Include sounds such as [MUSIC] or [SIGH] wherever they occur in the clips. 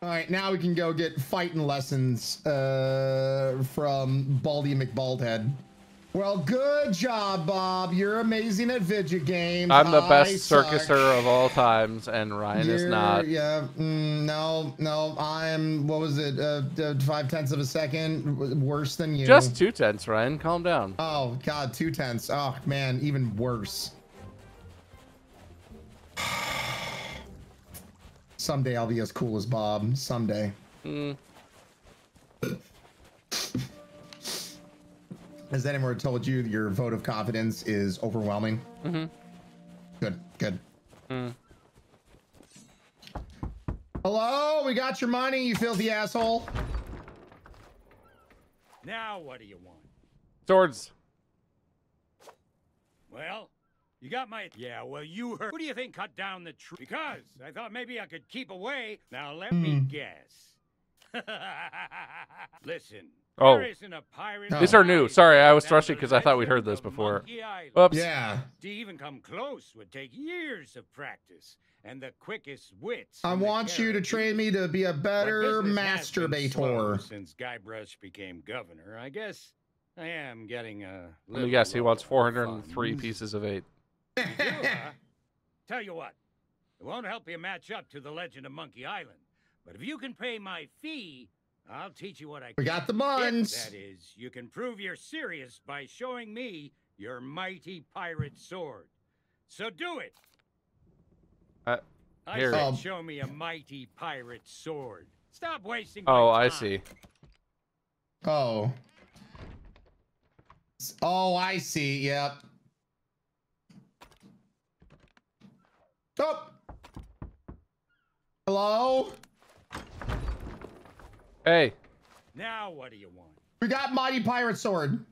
All right, now we can go get fighting lessons uh, from Baldy McBaldhead. Well, good job, Bob. You're amazing at video games. I'm the I best suck. circuser of all times, and Ryan is You're- not. Yeah, mm, no, no. I'm. What was it? Uh, uh, five tenths of a second worse than you. Just two tenths, Ryan. Calm down. Oh God, two tenths. Oh man, even worse. Someday I'll be as cool as Bob. Someday. Mm, Has anyone told you your vote of confidence is overwhelming? mm-hmm. Good, good. Mm. Hello, we got your money, you filthy asshole. Now what do you want? Swords. Well, you got my yeah. Well, you heard. Who do you think cut down the tree? Because I thought maybe I could keep away. Now let me Hmm. guess. [LAUGHS] Listen. Oh. There isn't a pirate. These are new. Sorry, I was that rushing the 'cause I thought we'd heard this before. Oops. Island. Whoops. Yeah. To even come close would take years of practice and the quickest wits. I want you to train me to be a better business has been slow masturbator. Since Guybrush became governor, I guess I am getting a. Let me guess. He wants 403 funds. pieces of eight. You [LAUGHS] huh? Tell you what, it won't help you match up to the Legend of Monkey Island, but if you can pay my fee, I'll teach you what I. We got the If, that is, you can prove you're serious by showing me your mighty pirate sword. So do it. Uh, I here. said, Um, show me a mighty pirate sword. Stop wasting. my Oh, I see. Oh. Oh, I see. Yep. Oh. Hello? Hey, Now what do you want? We got Mighty Pirate Sword.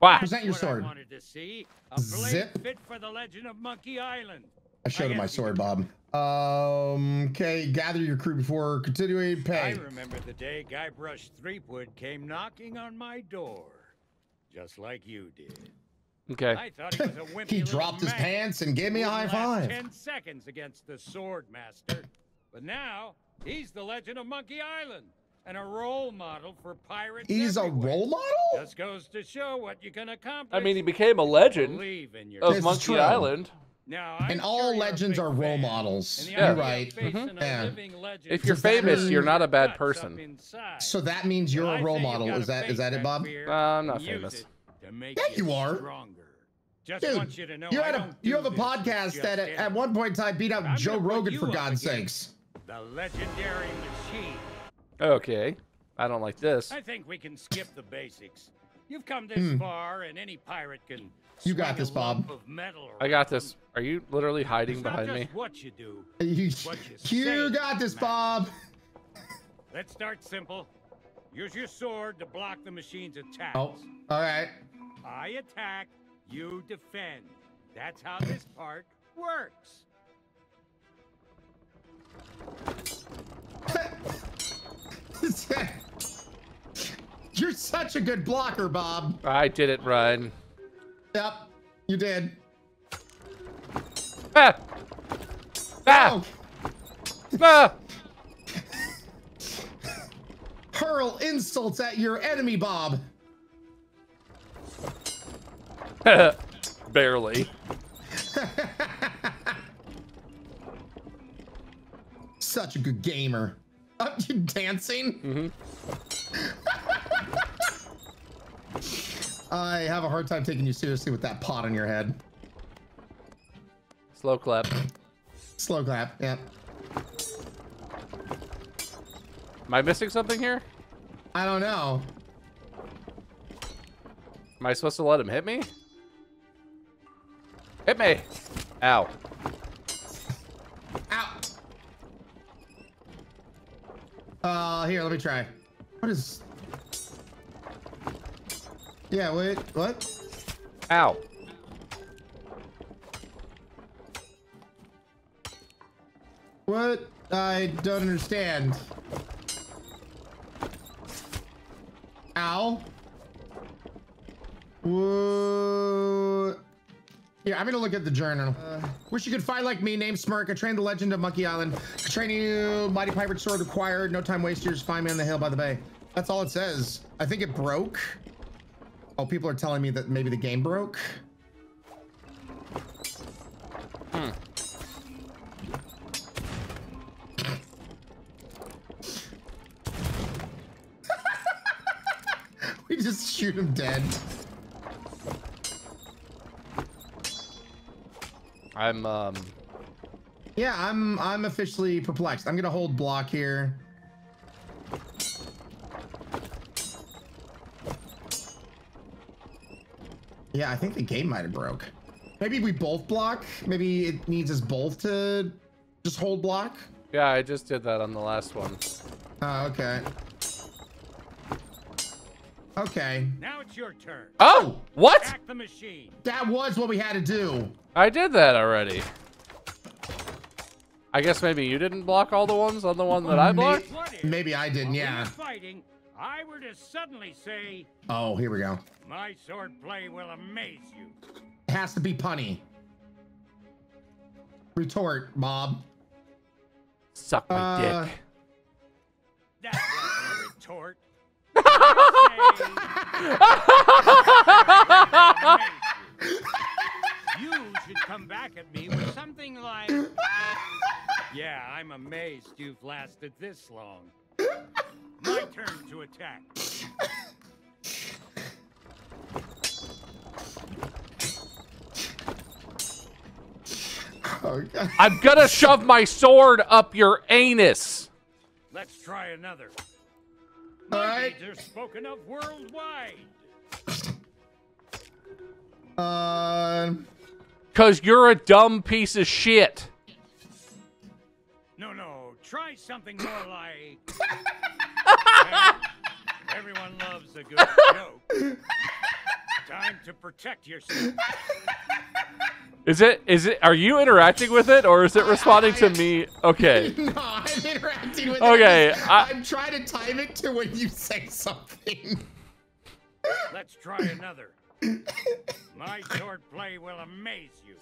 wow. Present your What sword. I wanted to see a blade Zip. fit for the Legend of Monkey Island. I showed him my sword. Bob. Um, okay, gather your crew before continuing Pay. I remember the day Guybrush Threepwood came knocking on my door, just like you did. Okay. I thought he was a wimpy [LAUGHS] He little dropped his man pants and gave me a high five. Ten seconds against the Sword Master, but now he's the Legend of Monkey Island and a role model for pirates. He's a role model? Just goes to show what you can accomplish. I mean, he became a legend in of. This Monkey true. Island. Now, And I'm all sure you're legends are role fan, models. and the Yeah. idea of Right. facing Mhm. Yeah. If you're Does famous, mean- you're not a bad person. So that means you're a role model. Is that is that it, Bob? Uh, I'm not famous. It to make Yeah, you are. Stronger. Just Dude, want you to know You had a you have a podcast that at, at one point in time beat out I'm Joe Rogan for God's sakes. The legendary machine. Okay. I don't like this. I think we can skip the basics. You've come this Hmm. far, and any pirate can. You got this, Bob. of metal I got this. Are you literally hiding It's not behind just me? what you do. [LAUGHS] You, What you you say got this, matters. Bob. Let's start simple. Use your sword to block the machine's attacks. Oh, all right. I attack, you defend. That's how this part works. [LAUGHS] You're such a good blocker, Bob. I did it, Ryan. Yep, you did. Ah! Ah! Oh, Ah! hurl insults at your enemy, Bob. [LAUGHS] Barely. [LAUGHS] Such a good gamer. Oh, [LAUGHS] you dancing? Mm-hmm. I have a hard time taking you seriously with that pot on your head. Slow clap. [SNIFFS] Slow clap. Yeah. Am I missing something here? I don't know. Am I supposed to let him hit me? Hit me! Ow. Ow. Uh, here, let me try. What is? Yeah. Wait. What? Ow. What? I don't understand. Ow. Whoa. Yeah, I'm gonna look at the journal. Uh, wish you could fight like me, named Smirk. I trained the legend of Monkey Island. Training you, mighty pirate sword required. No time wasters. Find me on the hill by the bay. That's all it says. I think it broke. Oh, people are telling me that maybe the game broke. Hmm. [LAUGHS] we just shoot him dead. I'm um Yeah, I'm I'm officially perplexed. I'm gonna hold block here. Yeah, I think the game might have broke. Maybe we both block. Maybe it needs us both to just hold block. yeah, I just did that on the last one. Oh, okay. Okay. Now it's your turn. Oh, what? The machine. That was what we had to do. I did that already. I guess maybe you didn't block all the ones on the one that I blocked. What Maybe I didn't, yeah. fighting, I were to suddenly say, Oh, here we go. "My swordplay will amaze you." It has to be punny. Retort, Bob. Suck my Uh, dick. That wasn't a retort. I say, "Amaze you." Should come back at me with something like, "Yeah, I'm amazed you've lasted this long." My turn to attack. Oh. I'm gonna shove my sword up your anus. Let's try another. All My right. deeds are spoken of worldwide. Uh, Cause you're a dumb piece of shit. No, no, try something more [LAUGHS] like. Well, [LAUGHS] everyone loves a good joke. Time to protect yourself. Is it is it are you interacting with it or is it responding to me? Okay. [LAUGHS] no, I'm interacting with Okay, it. I'm, I- I'm trying to time it to when you say something. Let's try another. My swordplay will amaze you.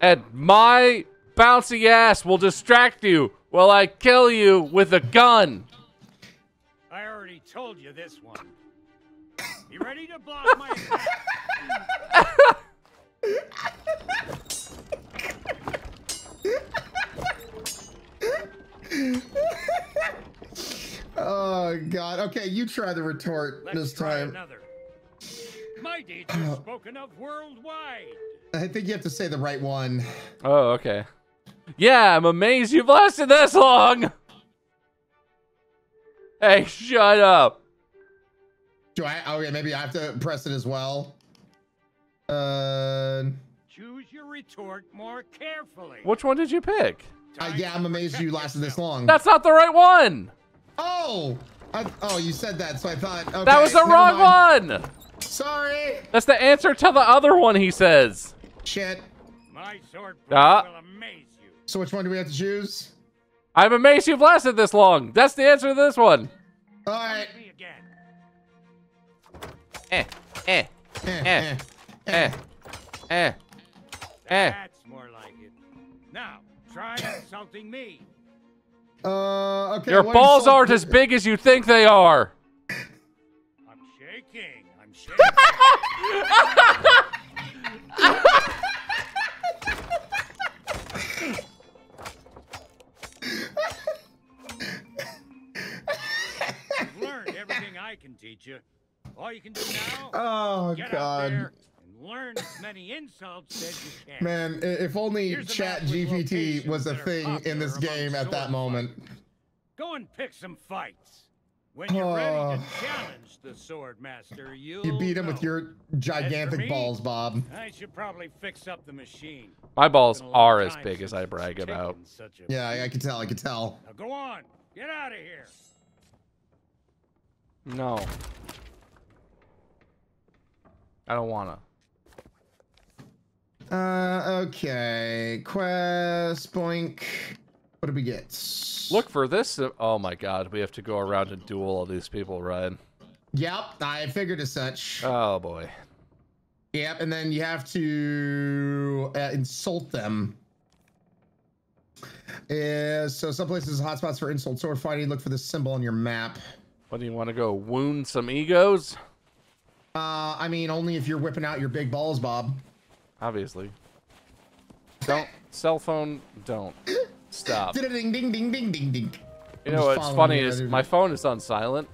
And my bouncy ass will distract you while I kill you with a gun. I already told you this one. You ready to block my [LAUGHS] attack? [LAUGHS] Oh God. Okay, you try the retort Let's this time. another. My deeds are spoken of worldwide. I think you have to say the right one. Oh, okay. Yeah, I'm amazed you've lasted this long. Hey, shut up. Do I? Okay, maybe I have to press it as well. Uh, Choose your retort more carefully. Which one did you pick? Uh, yeah, I'm amazed you lasted this long. That's not the right one. Oh, I, oh, you said that, so I thought. Okay, that was the wrong mind. one. Sorry. That's the answer to the other one, he says. Shit. My sword Ah. will amaze you. So which one do we have to choose? I'm amazed you've lasted this long. That's the answer to this one. All right. Me again. Eh, eh, Eh, Eh. eh, eh, eh, eh. That's more like it. Now, try [COUGHS] insulting me. Uh, okay. Your balls insult- aren't as big as you think they are. I'm shaking. I'm shaking. [LAUGHS] You've learned everything I can teach you. All you can do now, Oh get out God. There and learn as many insults as you can. Man, if only Here's Chat GPT was a thing in this game at that sword moment. Go and pick some fights. When you're ready Oh. to ah. challenge the sword master, you'll You beat him with your gigantic me, balls, Bob. I should probably fix up the machine. My balls Been a long are as big as I brag about. such a Yeah, I, I can tell. I can tell. Now go on. Get out of here. No. I don't wanna. Uh, okay. Quest, boink. What do we get? Look for this. Oh my god, we have to go around and duel all these people, Ryan. Yep, I figured as such. Oh boy. Yep, and then you have to uh, insult them. Uh, so some places hotspots for insult sword fighting. Look for this symbol on your map. What do you want to go wound some egos? Uh, I mean, only if you're whipping out your big balls, Bob. Obviously. Don't cell phone. Don't stop. Ding ding ding ding ding ding. You know what's funny is my phone is on silent,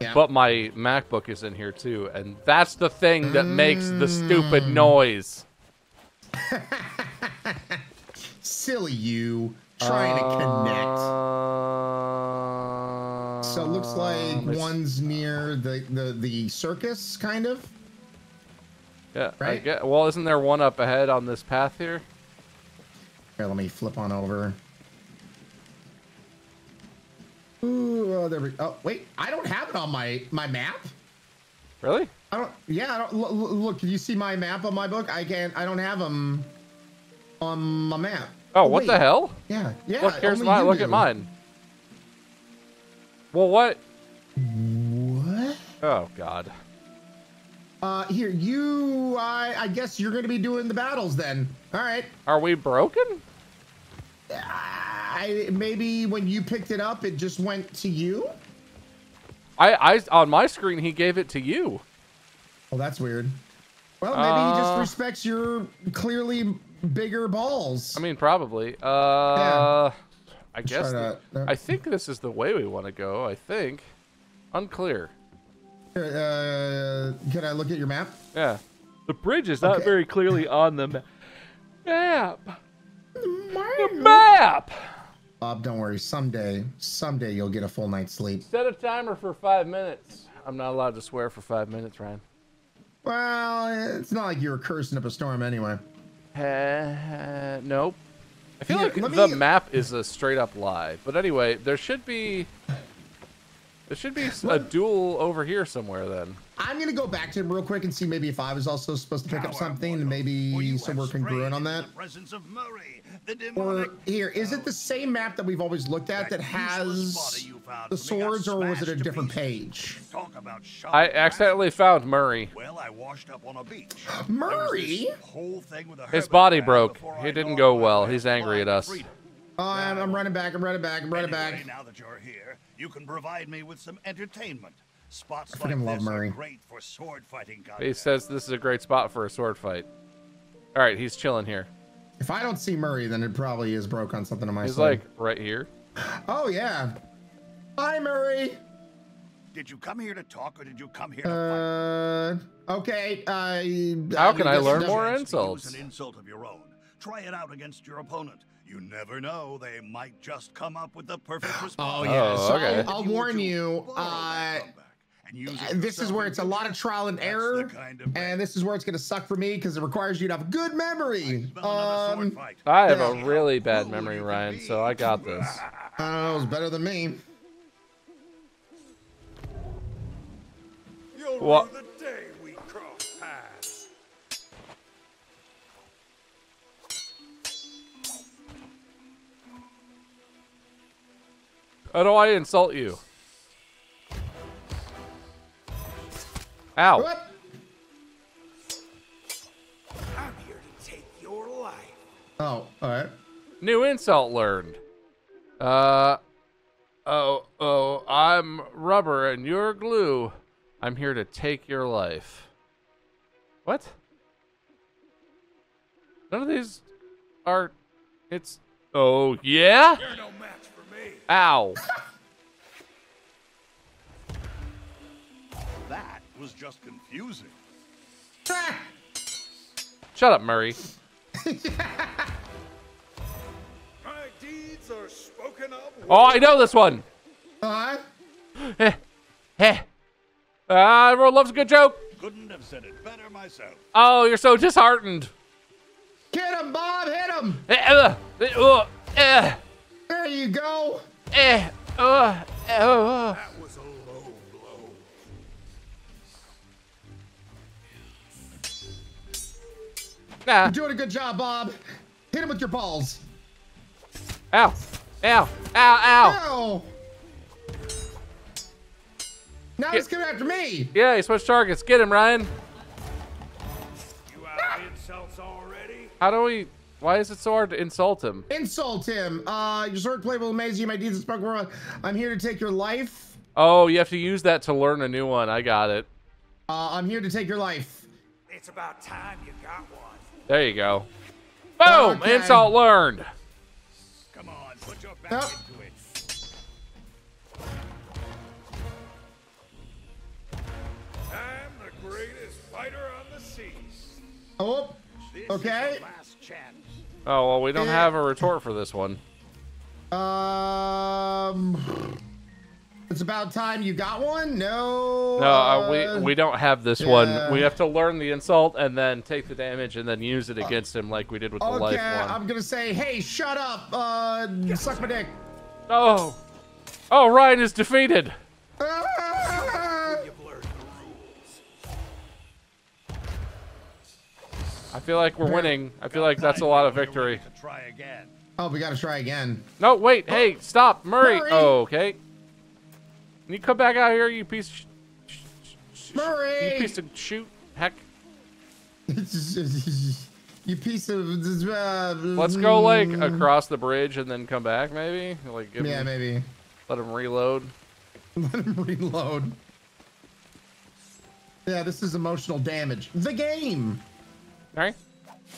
Yeah. but my MacBook is in here too, and that's the thing that makes the Mm. stupid noise. [LAUGHS] Silly you trying to connect. Uh, So it looks like one's near the, the, the circus, kind of. Yeah, right? Well, isn't there one up ahead on this path here? Here, let me flip on over. Ooh, oh, there we Oh, wait. I don't have it on my, my map. Really? I don't. Yeah. I don't, look, can you see my map on my book? I can't. I don't have them on my map. Oh, what the hell? Yeah. Yeah. Look, here's mine. Look do. at mine. Well, what? What? Oh God. Uh, here, you. I. I guess you're going to be doing the battles then. All right. Are we broken? I maybe when you picked it up, it just went to you. I, I, on my screen, he gave it to you. Well, that's weird. Well, maybe he just Uh, respects your clearly bigger balls. I mean, probably. Uh, I guess. the-. I think this is the way we want to go. I think. Unclear. Here, uh, can I look at your map? Yeah. The bridge is not Okay. very clearly [LAUGHS] on the ma- map. Mario. Map. Bob, don't worry. Someday, someday you'll get a full night's sleep. Set a timer for five minutes. I'm not allowed to swear for five minutes, Ryan. Well, it's not like you were cursing up a storm anyway. Uh, nope. I feel Here, like the me- map is a straight up lie. But anyway, there should be there should be a duel over here somewhere then. I'm gonna go back to him real quick and see maybe if I was also supposed to pick up something and maybe you so have we're strayed congruent on that. the presence of Murray, the Or here, is it the same map that we've always looked at that That has the for me got swords, or was it a different page? Talk about I accidentally found Murray. Well, I washed up on a beach. [GASPS] Murray? There was this whole thing with a His body broke. before He didn't go well. He's angry at us. freedom. Oh, I'm, I'm running back. I'm running back. I'm running Anyway, back. now that you're here, you can provide me with some entertainment. Spots I like freaking love this Murray. are great for sword fighting He says this is a great spot for a sword fight. All right, he's chilling here. If I don't see Murray, then it probably is broke on something on my He's side. like right here. oh yeah. Hi, Murray. Did you come here to talk or did you come here to fight? Uh, okay. I. How can I learn more doesn't- Chance to use insults? An insult of your own. Try it out against your opponent. You never know; they might just come up with the perfect [GASPS] response. Oh yeah. Oh, so okay. I'll, I'll If you were warn you. Uh, and this is where it's a lot of trial and error, kind of and this is where it's gonna suck for me because it requires you to have a good memory. Spell Um. I have a really bad memory, Ryan, so I got [LAUGHS] this. I don't know. It's better than me. You'll What? How do I insult you? Ow. What? I'm here to take your life. Oh, all right. New insult learned. Uh oh oh I'm rubber and you're glue. I'm here to take your life. What? None of these are it's Oh yeah? You're no match for me. Ow. That was just confusing. Shut up, Murray. [LAUGHS] My deeds are spoken of. Oh, I know this one. Uh, Eh. Eh. Ah, everyone loves a good joke. Couldn't have said it better myself. Oh, you're so disheartened. get him, Bob. Hit him. Eh, uh, uh, eh, There you go. Eh, uh, eh. That was a low blow. Nah. You're doing a good job, Bob. Hit him with your balls. Ow. Ow. Ow. Ow. Ow. Now Get- he's coming after me. Yeah, he switched targets. Get him, Ryan. How do we? Why is it so hard to insult him? Insult him. Uh, your swordplay will amaze you. My deeds and spoken word. I'm here to take your life. Oh, you have to use that to learn a new one. I got it. Uh, I'm here to take your life. It's about time you got one. There you go. Boom! Okay. Insult learned. Come on, put your back Yep. into it. I'm the greatest fighter on the seas. Oh, This Okay. is your last chance. Oh well, we don't have a retort for this one. um, it's about time you got one. No. No, uh, we we don't have this one. We have to learn the insult and then take the damage and then use it against him like we did with the Okay, life one. I'm gonna say, hey, shut up. Uh, suck my dick. Oh, oh, Ryan is defeated. I feel like we're winning. I feel like that's a lot of victory. Try again. Oh, we gotta try again. No, wait, hey, stop, Murray. Murray. Oh, okay. Can you come back out here, you piece? Of sh- sh- sh- sh- Murray! You piece of shoot. Heck. [LAUGHS] you piece of. Uh, Let's go like mm, across the bridge and then come back, maybe. Like, give Yeah, him, maybe. let him reload. [LAUGHS] Let him reload. Yeah, this is emotional damage. The game. Mary,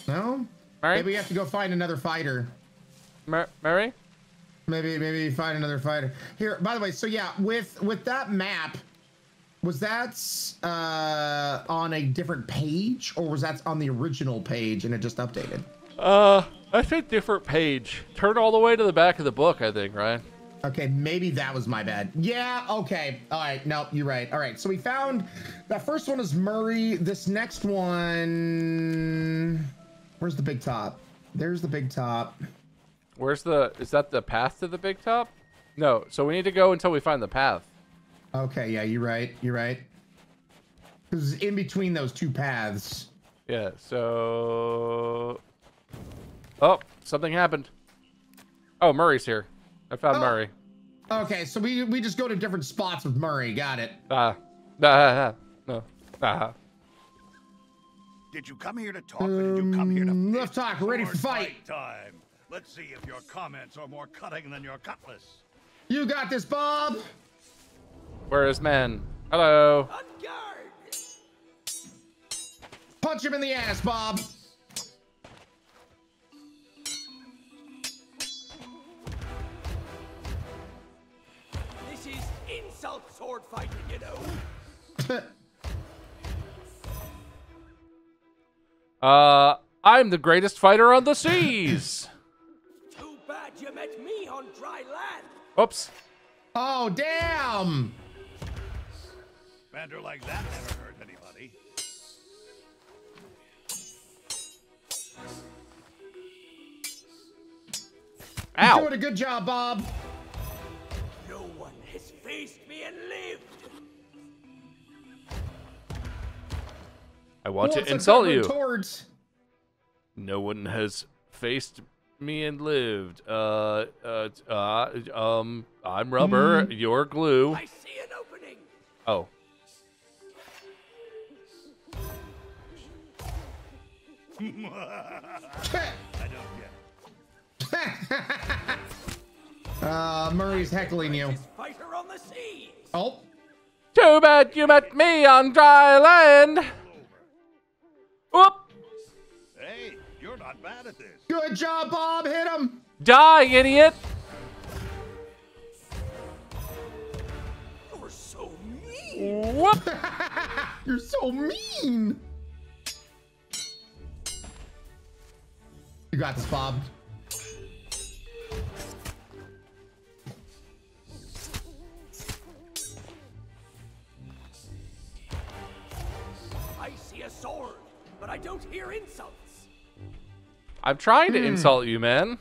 No. Mary, Maybe we have to go find another fighter. Mar- Mary. Maybe maybe find another fighter. Here, by the way, so yeah, with with that map, was that uh on a different page or was that on the original page and it just updated? Uh, I think different page. Turn all the way to the back of the book. I think, right? Okay, maybe that was my bad. Yeah, okay. All right, no, you're right. All right, so we found that first one is Murray. This next one, where's the big top? There's the big top. Where's the? Is that the path to the big top? No. So we need to go until we find the path. Okay, yeah, you're right. You're right. Because in between those two paths. Yeah. So. Oh, something happened. Oh, Murray's here. I found Oh. Murray. Okay, so we we just go to different spots with Murray. Got it. Ah. Ah. No. Ah. Did you come here to talk or did you come here to Um, fight? left talk, ready for Sword fight. time. Let's see if your comments are more cutting than your cutlass. You got this, Bob. Where is man? Hello. On guard! Punch him in the ass, Bob. Insult sword fighting, you know. [LAUGHS] Uh, I'm the greatest fighter on the seas. Too bad you met me on dry land. Oops. oh, damn. Banter like that never hurt anybody. You're doing a good job, Bob. No one has faced me and lived. I want What's to insult you. Towards... No one has faced me and lived. Uh, uh, uh um, I'm rubber. You're glue. I see an opening. Oh. I don't get it. uh, Murray's heckling you. This the seas. Oh, Too bad you met me on dry land. Whoop. Hey, you're not bad at this. good job, Bob. Hit him. Die, idiot. You're so mean. Whoop. [LAUGHS] You're so mean. You got this, Bob. Sword, but I don't hear insults. I'm trying to insult you, man.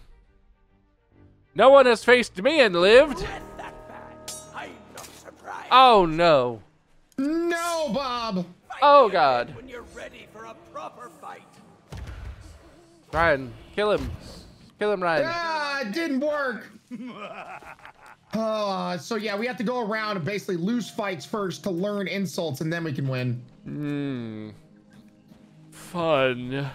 No one has faced me and lived. That bad. I'm not surprised. Oh no. No, Bob. Fight oh, God. When you're ready for a proper fight. Ryan, kill him. Kill him, Ryan. Ah, it didn't work. Uh, [LAUGHS] so yeah, we have to go around and basically lose fights first to learn insults, and then we can win. Hmm. Fun.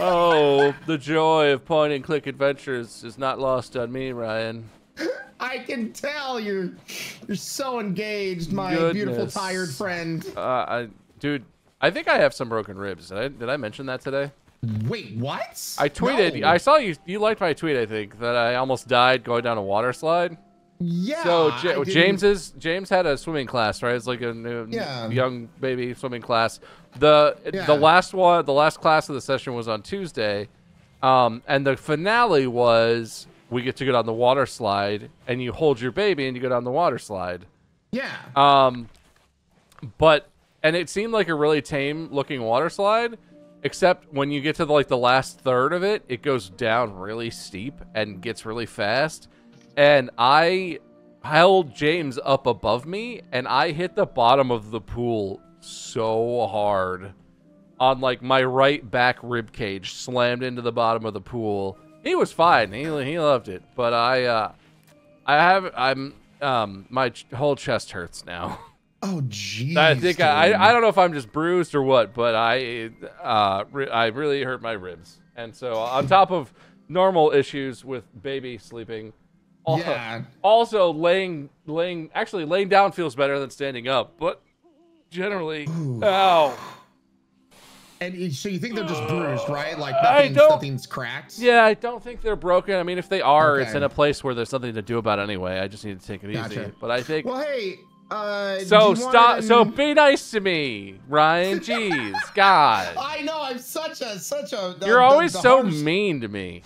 Oh, the joy of point and click adventures is not lost on me, Ryan. I can tell you're you're so engaged, my beautiful tired friend. Uh, I, dude, I think I have some broken ribs. Did I, did I mention that today? Wait, what? I tweeted. No. I saw you. You liked my tweet. I think that I almost died going down a water slide. Yeah. So J- didn't- James's James had a swimming class, right? It's like a new, Yeah. young baby swimming class. The Yeah. the last one, the last class of the session was on Tuesday, um, and the finale was we get to go down the water slide, and you hold your baby and you go down the water slide. Yeah. Um, but and it seemed like a really tame looking water slide, except when you get to the, like the last third of it, it goes down really steep and gets really fast. And I held James up above me, and I hit the bottom of the pool so hard on like my right back rib cage, slammed into the bottom of the pool. He was fine. He he loved it, but I uh, I have I'm um my ch- whole chest hurts now. [LAUGHS] oh jeez. I think I. I I don't know if I'm just bruised or what, but I uh re- I really hurt my ribs, and so on top of normal issues with baby sleeping, al- Yeah. also laying laying actually laying down feels better than standing up, but generally, ow. And so you think they're just [SIGHS] bruised, right? Like I nothing's, nothing's cracked. Yeah, I don't think they're broken. I mean, if they are, it's in a place where there's something to do about it anyway. I just need to take it easy. But I think Well, hey. Uh, so. Stop. want- So be nice to me, Ryan. [LAUGHS] Jeez, God, I know I'm such a such a. the- you're the- always the so hardest- mean to me.